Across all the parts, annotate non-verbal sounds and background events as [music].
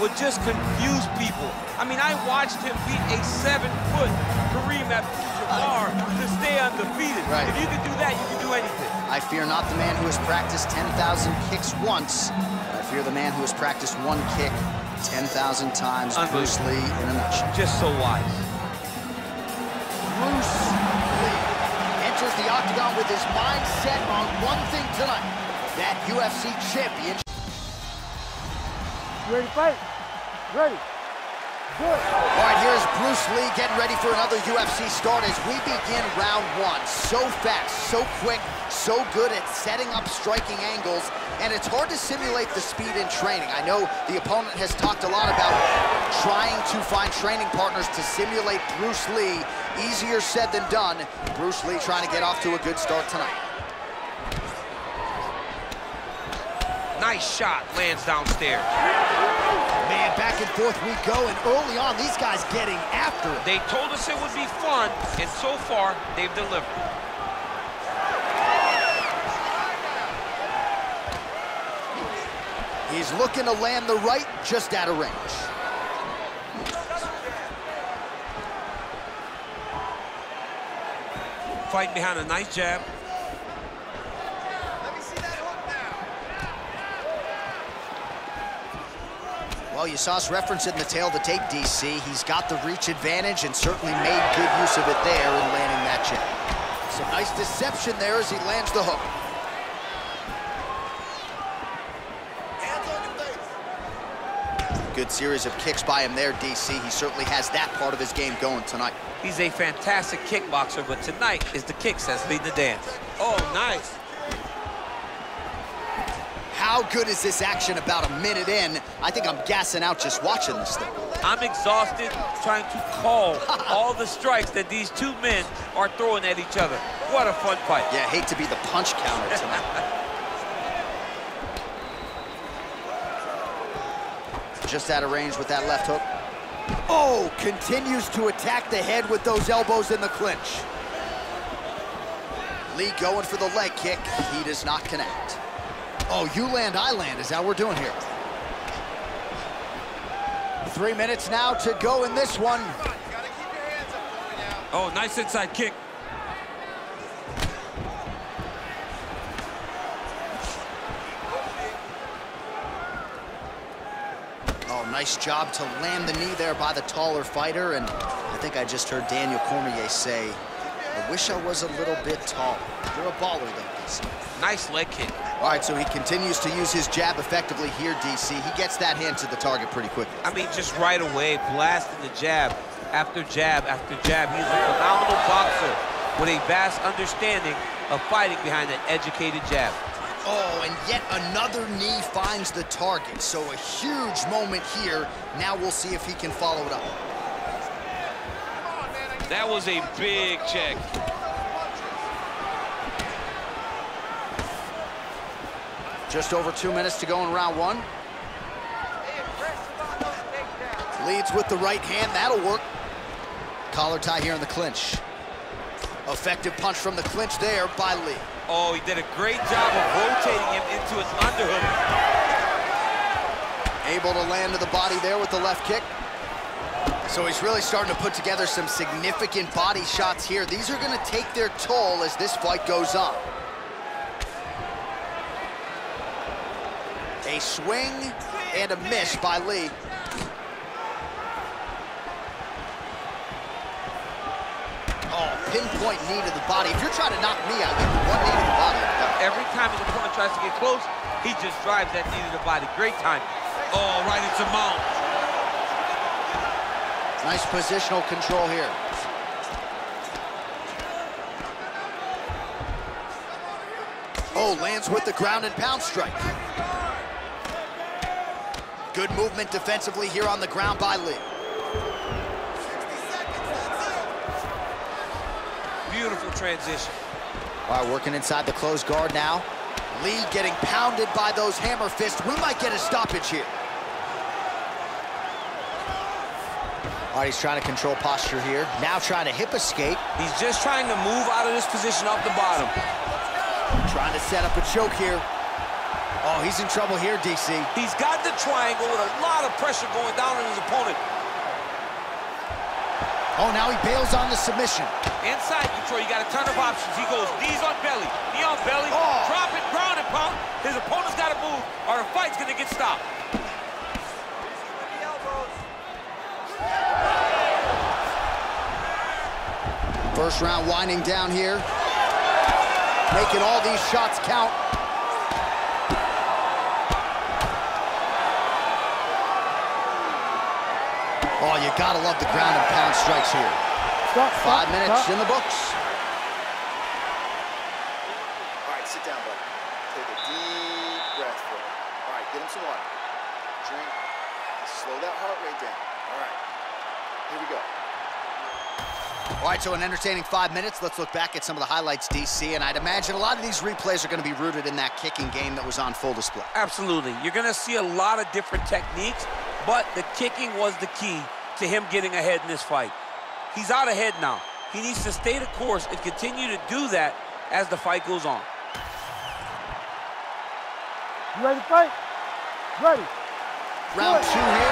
would just confuse people. I mean, I watched him beat a seven-foot Kareem Abdul-Jabbar to stay undefeated. Right. If you can do that, you can do anything. I fear not the man who has practiced 10,000 kicks once. I fear the man who has practiced one kick 10,000 times. Bruce Lee in a nutshell. Just so wise. Bruce Lee enters the octagon with his mind set on one thing tonight, that UFC championship. You ready to fight? Ready. Good. All right, here's Bruce Lee getting ready for another UFC start as we begin round one. So fast, so quick, so good at setting up striking angles, and it's hard to simulate the speed in training. I know the opponent has talked a lot about trying to find training partners to simulate Bruce Lee. Easier said than done. Bruce Lee trying to get off to a good start tonight. Nice shot, lands downstairs. Back and forth we go, and early on, these guys getting after it. They told us it would be fun, and so far, they've delivered. He's looking to land the right, just out of range. Fighting behind a nice jab. Well, you saw us reference it in the tale of the tape, DC. He's got the reach advantage and certainly made good use of it there in landing that jab. Some nice deception there as he lands the hook. Good series of kicks by him there, DC. He certainly has that part of his game going tonight. He's a fantastic kickboxer, but tonight is the kicks that's leading the dance. Oh, nice. How good is this action about a minute in? I think I'm gassing out just watching this thing. I'm exhausted trying to call [laughs] all the strikes that these two men are throwing at each other. What a fun fight. Yeah, hate to be the punch counter tonight. [laughs] Just out of range with that left hook. Oh, continues to attack the head with those elbows in the clinch. Lee going for the leg kick. He does not connect. Oh, you land, I land is how we're doing here. Three minutes now to go in this one. Oh, nice inside kick. Oh, nice job to land the knee there by the taller fighter. And I think I just heard Daniel Cormier say, I wish I was a little bit taller. You're a baller, though, DC. Nice leg kick. All right, so he continues to use his jab effectively here, DC. He gets that hand to the target pretty quickly. I mean, just right away, blasting the jab after jab after jab. He's a phenomenal boxer with a vast understanding of fighting behind an educated jab. Oh, and yet another knee finds the target. So a huge moment here. Now we'll see if he can follow it up. That was a big check. Just over two minutes to go in round one. Leads with the right hand, that'll work. Collar tie here in the clinch. Effective punch from the clinch there by Lee. Oh, he did a great job of rotating him into his underhook. Able to land to the body there with the left kick. So he's really starting to put together some significant body shots here. These are gonna take their toll as this fight goes on. A swing and a miss by Lee. Oh, pinpoint knee to the body. If you're trying to knock me out, you can one knee to the body. Every time his opponent tries to get close, he just drives that knee to the body. Great time. Oh, right into mount. Nice positional control here. Oh, lands with the ground and pound strike. Good movement defensively here on the ground by Lee. Beautiful transition. All right, working inside the closed guard now. Lee getting pounded by those hammer fists. We might get a stoppage here. All right, he's trying to control posture here. Now trying to hip escape. He's just trying to move out of this position off the bottom. Trying to set up a choke here. Oh, he's in trouble here, DC. He's got the triangle with a lot of pressure going down on his opponent. Oh, now he bails on the submission. Inside control, you got a ton of options. He goes knees on belly, knee on belly, oh. drop it, ground and pound. His opponent's got to move or the fight's going to get stopped. First round winding down here. Making all these shots count. Oh, you gotta love the ground and pound strikes here. Stop, Five minutes stop. in the books. All right, sit down, buddy. Take a deep breath for me. All right, get him some water. Drink. Slow that heart rate down. All right. Here we go. All right, so an entertaining five minutes. Let's look back at some of the highlights, DC, and I'd imagine a lot of these replays are going to be rooted in that kicking game that was on full display. Absolutely. You're going to see a lot of different techniques, but the kicking was the key to him getting ahead in this fight. He's out ahead now. He needs to stay the course and continue to do that as the fight goes on. You ready to fight? Ready. Round two here.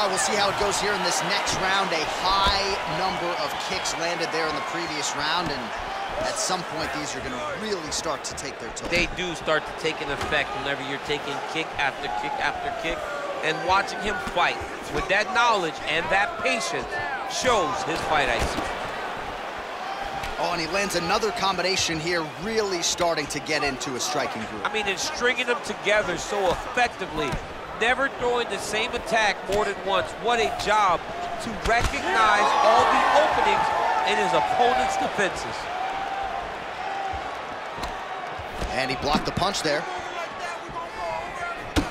All right, we'll see how it goes here in this next round. A high number of kicks landed there in the previous round, and at some point, these are going to really start to take their toll. They do start to take an effect whenever you're taking kick after kick after kick. And watching him fight with that knowledge and that patience shows his fight IQ. Oh, and he lands another combination here, really starting to get into a striking group. I mean, and stringing them together so effectively, never throwing the same attack more than once. What a job to recognize all the openings in his opponent's defenses. And he blocked the punch there.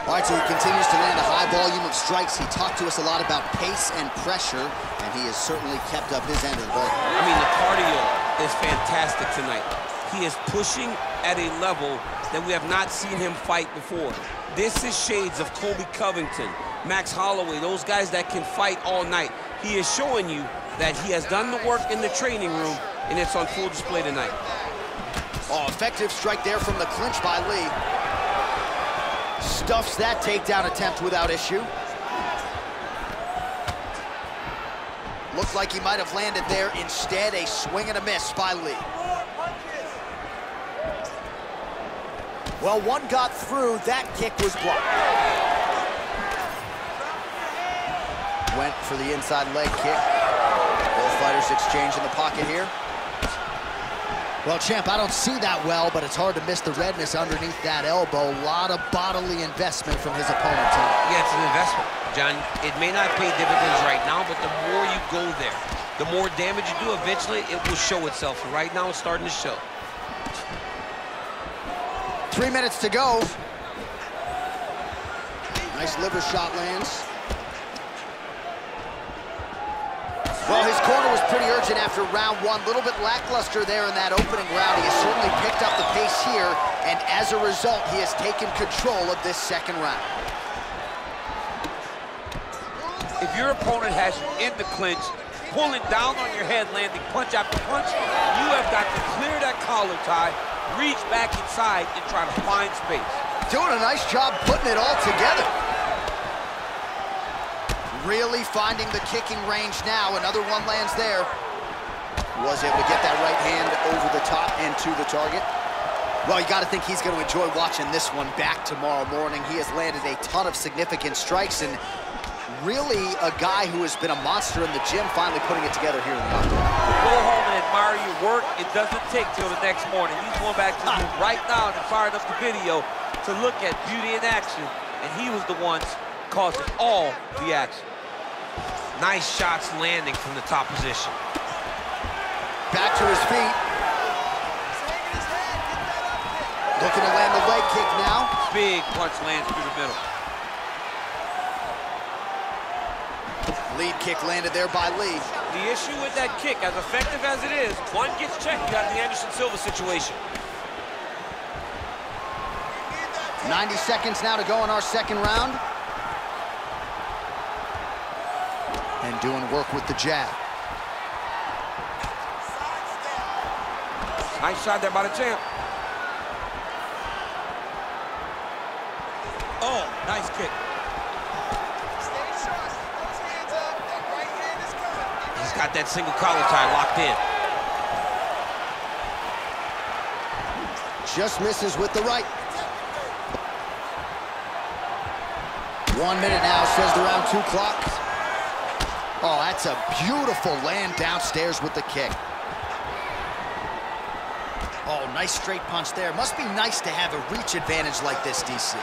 All right, so he continues to land a high volume of strikes. He talked to us a lot about pace and pressure, and he has certainly kept up his end of the bargain. I mean, the cardio is fantastic tonight. He is pushing at a level that we have not seen him fight before. This is shades of Colby Covington, Max Holloway, those guys that can fight all night. He is showing you that he has done the work in the training room, and it's on full display tonight. Oh, effective strike there from the clinch by Lee. Stuffs that takedown attempt without issue. Looked like he might have landed there. Instead, a swing and a miss by Lee. Well, one got through. That kick was blocked. Went for the inside leg kick. Both fighters exchange in the pocket here. Well, champ, I don't see that well, but it's hard to miss the redness underneath that elbow. A lot of bodily investment from his opponent. Yeah, it's an investment, Jon. It may not pay dividends right now, but the more you go there, the more damage you do, eventually it will show itself. Right now, it's starting to show. Three minutes to go. Nice liver shot lands. Well, his corner was pretty urgent after round one. A little bit lackluster there in that opening round. He has certainly picked up the pace here, and as a result, he has taken control of this second round. If your opponent has you in the clinch, pulling down on your head, landing punch after punch, you have got to clear that collar tie, reach back inside, and try to find space. Doing a nice job putting it all together. Really finding the kicking range now. Another one lands there. Was able to get that right hand over the top and to the target. Well, you got to think he's going to enjoy watching this one back tomorrow morning. He has landed a ton of significant strikes and really a guy who has been a monster in the gym, finally putting it together here in the octagon. Go home and admire your work. It doesn't take till the next morning. He's going back to the room right now and firing up the video to look at beauty in action, and he was the one causing all the action. Nice shots landing from the top position. Back to his feet. Looking to land the leg kick now. Big punch lands through the middle. Lead kick landed there by Lee. The issue with that kick, as effective as it is, one gets checked, you got the Anderson Silva situation. 90 seconds now to go in our second round. And doing work with the jab. Nice shot there by the champ. Oh, nice kick. That single collar tie locked in. Just misses with the right. One minute now, says the round two clock. Oh, that's a beautiful land downstairs with the kick. Oh, nice straight punch there. Must be nice to have a reach advantage like this, DC.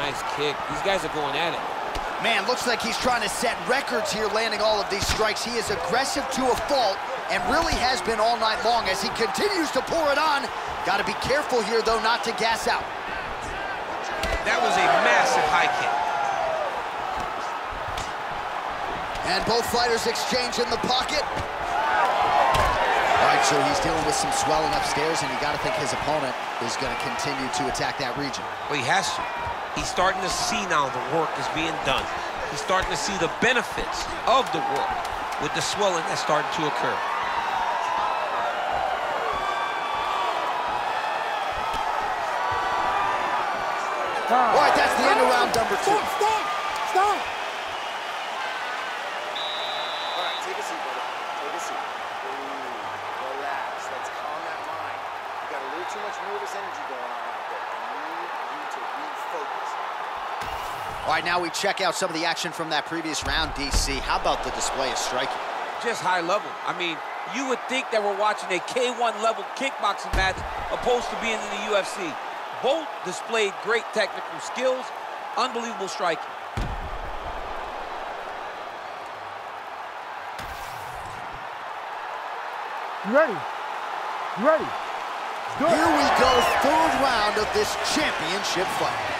Nice kick. These guys are going at it. Man, looks like he's trying to set records here landing all of these strikes. He is aggressive to a fault and really has been all night long as he continues to pour it on. Got to be careful here, though, not to gas out. That was a massive high kick. And both fighters exchange in the pocket. All right, so he's dealing with some swelling upstairs, and you got to think his opponent is going to continue to attack that region. Well, he has to. He's starting to see now the work is being done. He's starting to see the benefits of the work with the swelling that's starting to occur. All right, that's the end of round number two. Stop, stop, stop. All right, take a seat, brother. Take a seat. Ooh, relax. Let's calm that mind. You got a little too much nervous energy going on out there. I need you to refocus. All right, now we check out some of the action from that previous round, DC. How about the display of striking? Just high level. I mean, you would think that we're watching a K1 level kickboxing match opposed to being in the UFC. Both displayed great technical skills, unbelievable striking. You ready? You ready? Good. Here we go, third round of this championship fight.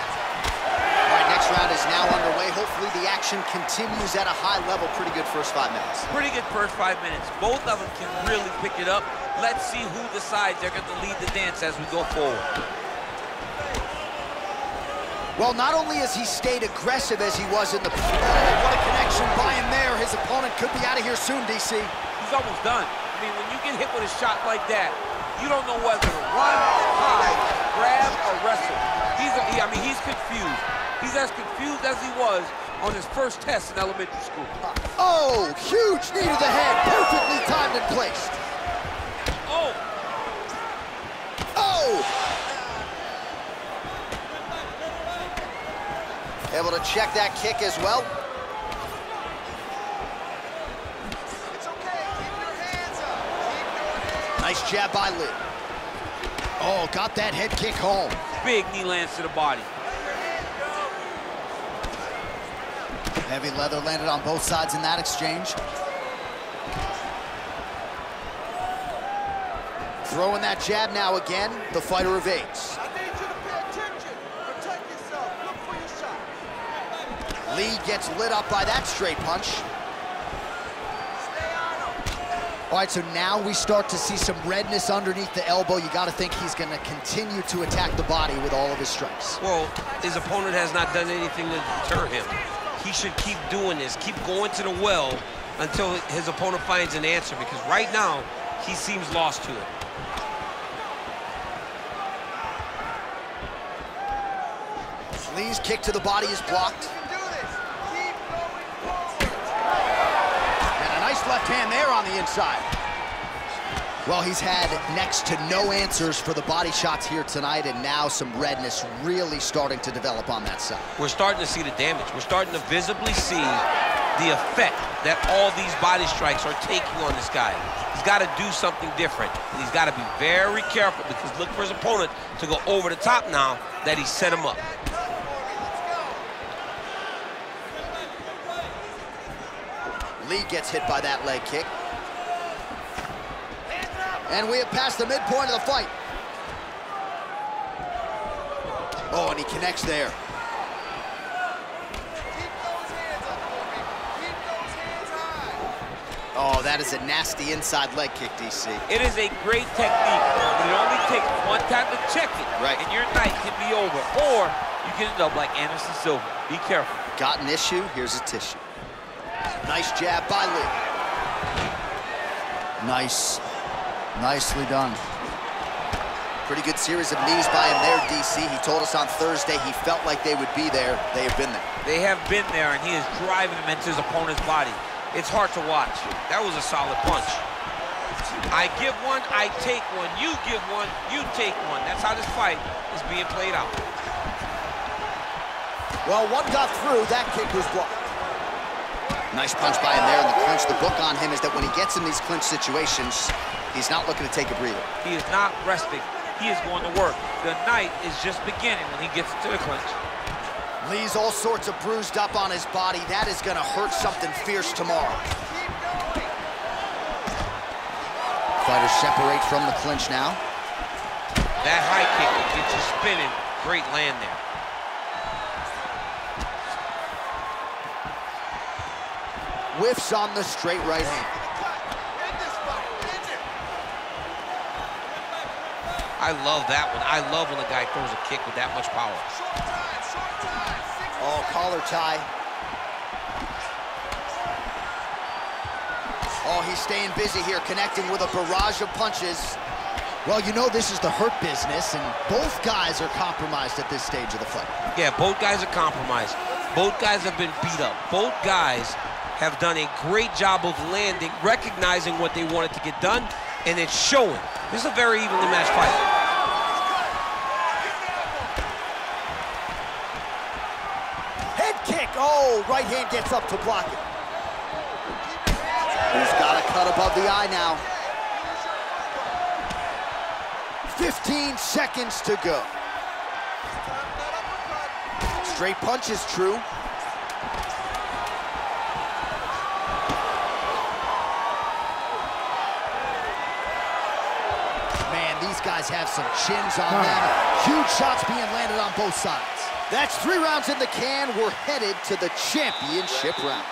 All right, next round is now underway. Hopefully the action continues at a high level. Pretty good first five minutes. Pretty good first five minutes. Both of them can really pick it up. Let's see who decides they're going to lead the dance as we go forward. Well, not only has he stayed aggressive as he was in the... Oh, what a connection by him there. His opponent could be out of here soon, DC. He's almost done. I mean, when you get hit with a shot like that, you don't know whether to run, hide, grab, or wrestle. He's, a, he, I mean, he's confused. He's as confused as he was on his first test in elementary school. Oh, huge knee to the head. Perfectly timed and placed. Oh, Oh! Able to check that kick as well. It's okay. Keep your hands up. Keep your hands Nice jab by Lee. Oh, got that head kick home. big knee lands to the body. Heavy leather landed on both sides in that exchange. Throwing that jab now again. The fighter evades. I need you to pay attention. Protect yourself. Look for your shot. Lee gets lit up by that straight punch. All right, so now we start to see some redness underneath the elbow. You got to think he's going to continue to attack the body with all of his strikes. Well, his opponent has not done anything to deter him. He should keep doing this, keep going to the well until his opponent finds an answer because right now, he seems lost to it. Lee's kick to the body is blocked. You can do this. Keep going. And a nice left hand there on the inside. Well, he's had next to no answers for the body shots here tonight, and now some redness really starting to develop on that side. We're starting to see the damage. We're starting to visibly see the effect that all these body strikes are taking on this guy. He's got to do something different, and he's got to be very careful because look for his opponent to go over the top now that he set him up. Lee gets hit by that leg kick. And we have passed the midpoint of the fight. Oh, and he connects there. Oh, that is a nasty inside leg kick, DC. It is a great technique, but it only takes one time to check it, right. and your night can be over. Or you can end up like Anderson Silva. Be careful. Got an issue, here's a tissue. Nice jab by Lee. Nice Nicely done. Pretty good series of knees by him there, DC. He told us on Thursday he felt like they would be there. They have been there. They have been there, and he is driving them into his opponent's body. It's hard to watch. That was a solid punch. I give one, I take one. You give one, you take one. That's how this fight is being played out. Well, one got through. That kick was blocked. Nice punch by him there in the clinch. The book on him is that when he gets in these clinch situations, he's not looking to take a breather. He is not resting. He is going to work. The night is just beginning when he gets to the clinch. Lee's all sorts of bruised up on his body. That is going to hurt something fierce tomorrow. Fighters separate from the clinch now. That high kick will get you spinning. Great land there. Whiffs on the straight right hand. I love that one. I love when a guy throws a kick with that much power. Oh, collar tie. Oh, he's staying busy here, connecting with a barrage of punches. Well, you know this is the hurt business, and both guys are compromised at this stage of the fight. Yeah, both guys are compromised. Both guys have been beat up. Both guys have done a great job of landing, recognizing what they wanted to get done, and it's showing. This is a very evenly matched fight. Head kick. Oh, right hand gets up to block it. He's got a cut above the eye now. 15 seconds to go. Straight punch is true. Guys have some chins on them. Huge shots being landed on both sides. That's three rounds in the can. We're headed to the championship rounds.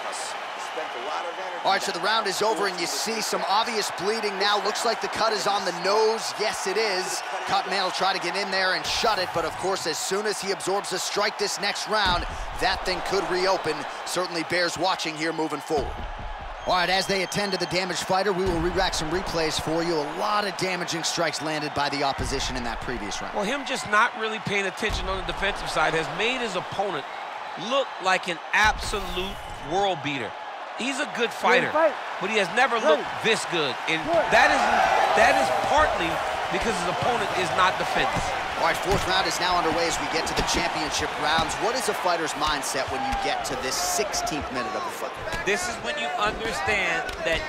Spent a lot of energy. All right, so the round is over, and you see some obvious bleeding now. Looks like the cut is on the nose. Yes, it is. Cutman will try to get in there and shut it, but of course, as soon as he absorbs a strike this next round, that thing could reopen. Certainly bears watching here moving forward. All right, as they attend to the damaged fighter, we will re-rack some replays for you. A lot of damaging strikes landed by the opposition in that previous round. Well, him just not really paying attention on the defensive side has made his opponent look like an absolute world beater. He's a good fighter, fight. but he has never looked this good. And that is that is partly because his opponent is not defending. All right, fourth round is now underway as we get to the championship rounds. What is a fighter's mindset when you get to this 16th minute of a fight? This is when you understand that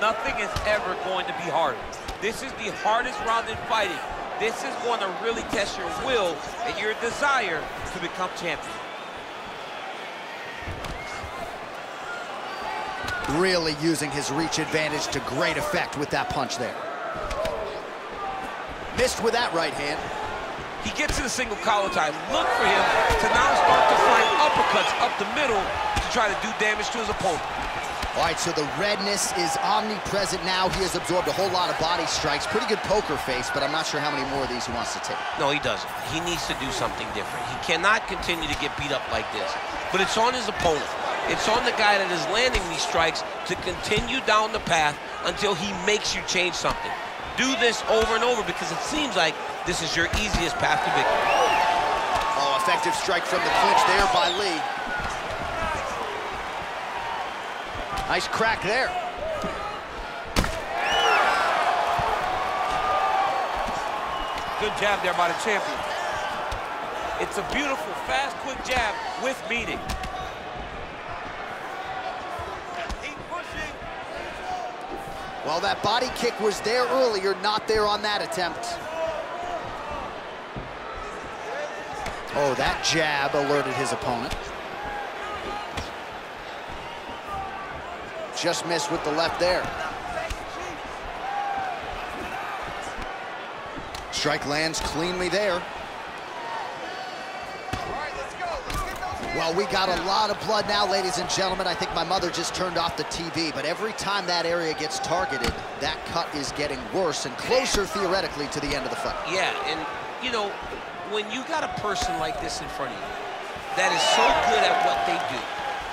nothing is ever going to be harder. This is the hardest round in fighting. This is going to really test your will and your desire to become champion. Really using his reach advantage to great effect with that punch there. Missed with that right hand. He gets to the single collar tie. Look for him to now start to find uppercuts up the middle to try to do damage to his opponent. All right, so the redness is omnipresent now. He has absorbed a whole lot of body strikes. Pretty good poker face, but I'm not sure how many more of these he wants to take. No, he doesn't. He needs to do something different. He cannot continue to get beat up like this. But it's on his opponent. It's on the guy that is landing these strikes to continue down the path until he makes you change something. Do this over and over because it seems like this is your easiest path to victory. Oh, effective strike from the clinch there by Lee. Nice crack there. Good jab there by the champion. It's a beautiful, fast, quick jab with meaning. Well, that body kick was there earlier, not there on that attempt. Oh, that jab alerted his opponent. Just missed with the left there. Strike lands cleanly there. Well, we got a lot of blood now, ladies and gentlemen. I think my mother just turned off the TV, but every time that area gets targeted, that cut is getting worse and closer, theoretically, to the end of the fight. Yeah, and, you know, when you got a person like this in front of you that is so good at what they do,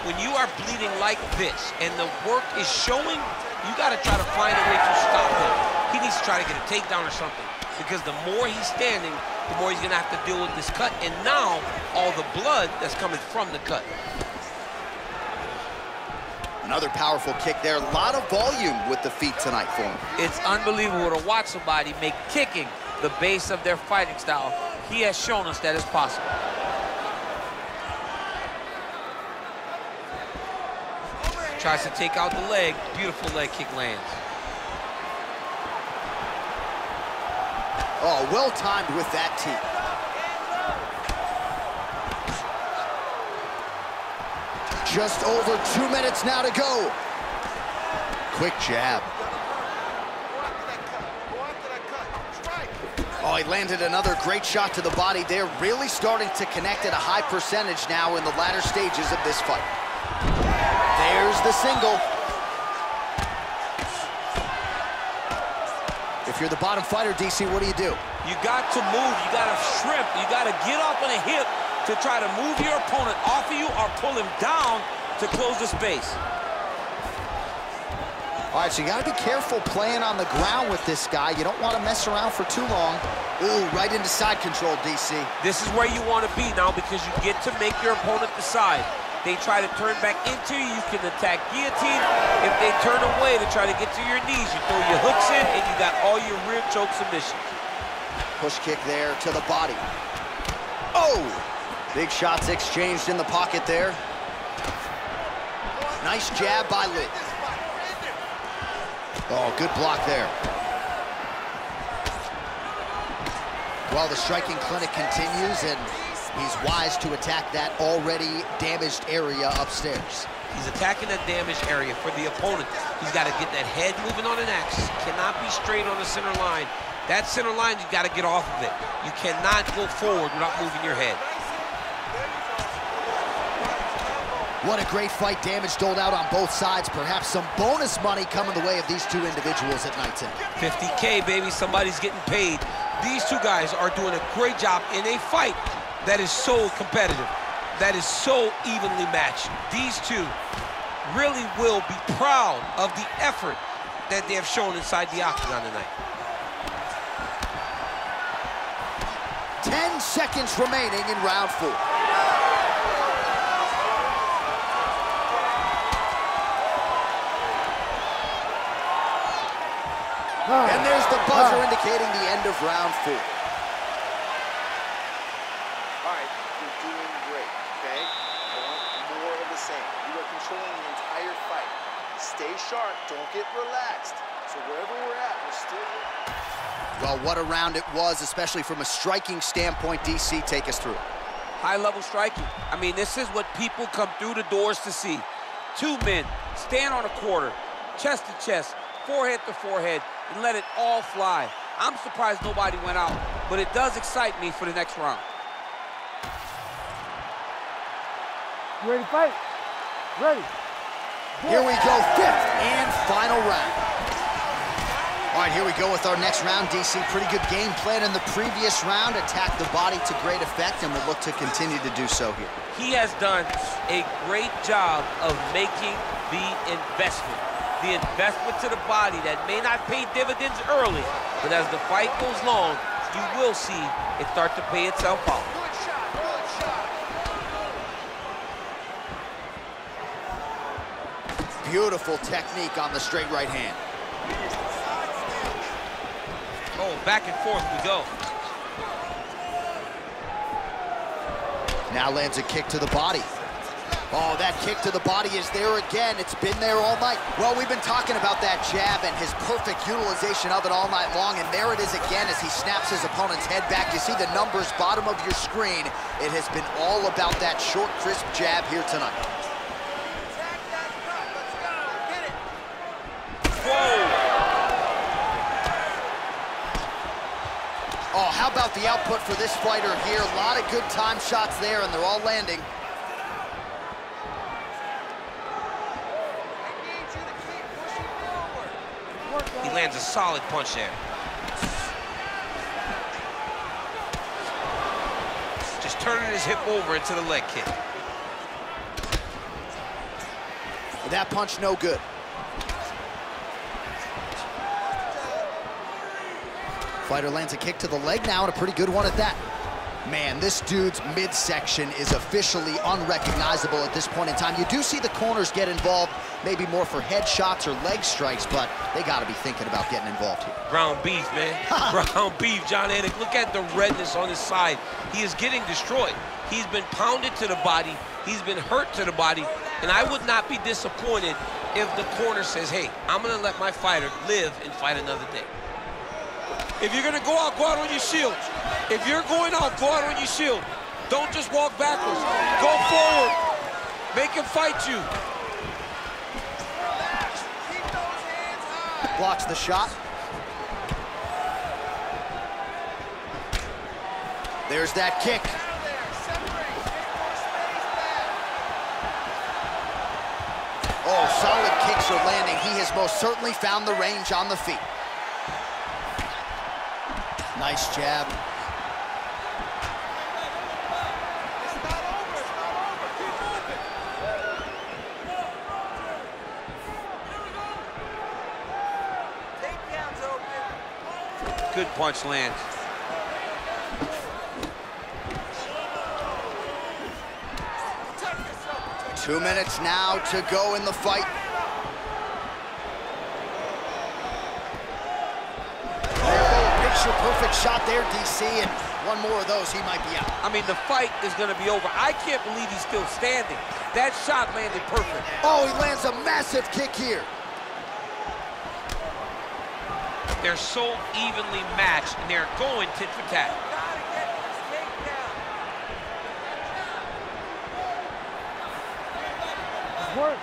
when you are bleeding like this and the work is showing, you got to try to find a way to stop him. He needs to try to get a takedown or something because the more he's standing, the more he's going to have to deal with this cut. And now, all the blood that's coming from the cut. Another powerful kick there. A lot of volume with the feet tonight for him. It's unbelievable to watch somebody make kicking the base of their fighting style. He has shown us that it's possible. Tries to take out the leg. Beautiful leg kick lands. Oh, well timed with that teep. Just over two minutes now to go. Quick jab. He landed another great shot to the body. They're really starting to connect at a high percentage now in the latter stages of this fight. There's the single. If you're the bottom fighter, DC, what do you do? You got to move. You got to shrimp. You got to get off on a hip to try to move your opponent off of you or pull him down to close the space. All right, so you got to be careful playing on the ground with this guy. You don't want to mess around for too long. Ooh, right into side control, DC. This is where you want to be now because you get to make your opponent decide. They try to turn back into you, you can attack guillotine. If they turn away to try to get to your knees, you throw your hooks in and you got all your rear choke submissions. Push kick there to the body. Oh! Big shots exchanged in the pocket there. Nice jab by Lit. Oh, good block there. Well, the striking clinic continues, and He's wise to attack that already damaged area upstairs. He's attacking that damaged area for the opponent. He's got to get that head moving on an axis. Cannot be straight on the center line. That center line, you got to get off of it. You cannot go forward without moving your head. What a great fight. Damage doled out on both sides. Perhaps some bonus money coming the way of these two individuals at night's end. 50K, baby. Somebody's getting paid. These two guys are doing a great job in a fight that is so competitive, that is so evenly matched. These two really will be proud of the effort that they have shown inside the octagon tonight. 10 seconds remaining in round four. And there's the buzzer indicating the end of round four. Mike, you're doing great. Okay, want more of the same. You are controlling the entire fight. Stay sharp. Don't get relaxed. So wherever we're at, we're still here. Well, what a round it was, especially from a striking standpoint. DC, take us through. High-level striking. I mean, this is what people come through the doors to see. Two men stand on a quarter, chest to chest, forehead to forehead, and let it all fly. I'm surprised nobody went out, but it does excite me for the next round. You ready to fight? Ready. Here we go, fifth and final round. All right, here we go with our next round, DC. Pretty good game plan in the previous round. Attacked the body to great effect and will look to continue to do so here. He has done a great job of making the investment. The investment to the body that may not pay dividends early, but as the fight goes long, you will see it start to pay itself out. Beautiful technique on the straight right hand. Oh, back and forth we go. Now lands a kick to the body. Oh, that kick to the body is there again. It's been there all night. Well, we've been talking about that jab and his perfect utilization of it all night long, and there it is again as he snaps his opponent's head back. You see the numbers bottom of your screen. It has been all about that short, crisp jab here tonight. Oh, how about the output for this fighter here? A lot of good time shots there, and they're all landing. Lands a solid punch there. Just turning his hip over into the leg kick. That punch no good. Fighter lands a kick to the leg now, and a pretty good one at that. Man, this dude's midsection is officially unrecognizable at this point in time. You do see the corners get involved, maybe more for headshots or leg strikes, but they got to be thinking about getting involved here. Ground beef, man. [laughs] Ground beef, Jon Anik. Look at the redness on his side. He is getting destroyed. He's been pounded to the body. He's been hurt to the body. And I would not be disappointed if the corner says, hey, I'm going to let my fighter live and fight another day. If you're going to go out, go out on your shield. If you're going out, go out on your shield. Don't just walk backwards. Go forward. Make him fight you. Blocks the shot. There's that kick. Oh, solid kicks are landing. He has most certainly found the range on the feet. Nice jab. Good punch lands. Two minutes now to go in the fight. Picture perfect shot there, DC, and one more of those, he might be out. I mean, the fight is going to be over. I can't believe he's still standing. That shot landed perfect. Oh, he lands a massive kick here. They're so evenly matched, and they're going tit for tat. Work.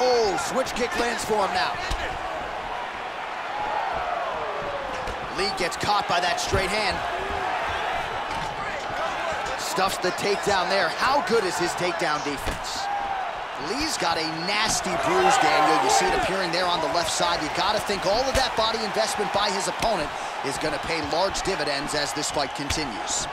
Oh, switch kick lands for him now. Lee gets caught by that straight hand. Stuffs the takedown there. How good is his takedown defense? Lee's got a nasty bruise, Daniel. You see it appearing there on the left side. You got to think all of that body investment by his opponent is going to pay large dividends as this fight continues.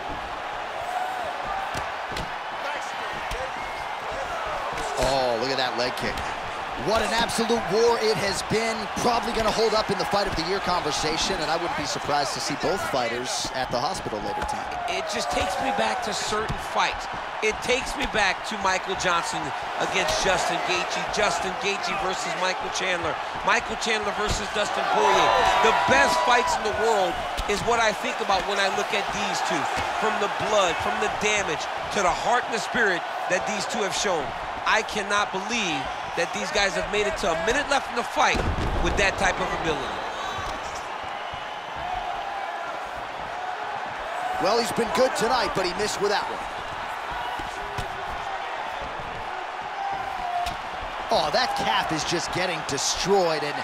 Oh, look at that leg kick. What an absolute war it has been. Probably going to hold up in the fight of the year conversation, and I wouldn't be surprised to see both fighters at the hospital later tonight. It just takes me back to certain fights. It takes me back to Michael Johnson against Justin Gaethje, Justin Gaethje versus Michael Chandler, Michael Chandler versus Dustin Poirier. The best fights in the world is what I think about when I look at these two. From the blood, from the damage, to the heart and the spirit that these two have shown. I cannot believe that these guys have made it to a minute left in the fight with that type of ability. Well, he's been good tonight, but he missed with that one. Oh, that calf is just getting destroyed, and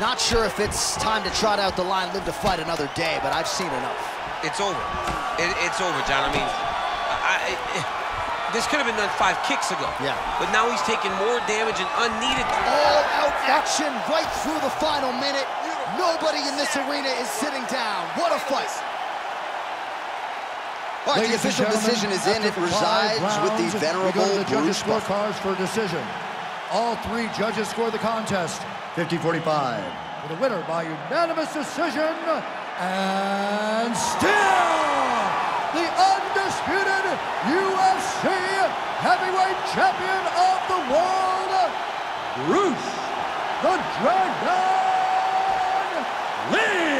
not sure if it's time to trot out the line, live to fight another day, but I've seen enough. It's over. It, it's over, Jon. I mean, I, I, this could have been done five kicks ago. Yeah. But now he's taking more damage and unneeded. All-out action right through the final minute. Nobody in this arena is sitting down. What a fight. All right, the official decision is in. It resides with the venerable we go to the judges' Bruce Buffer. scorecards for decision. All three judges score the contest 50-45. With a winner by unanimous decision, and still the undisputed UFC heavyweight champion of the world, Bruce the Dragon Lee.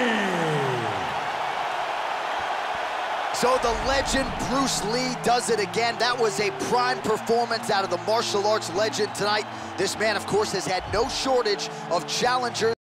So the legend Bruce Lee does it again. That was a prime performance out of the martial arts legend tonight. This man, of course, has had no shortage of challengers.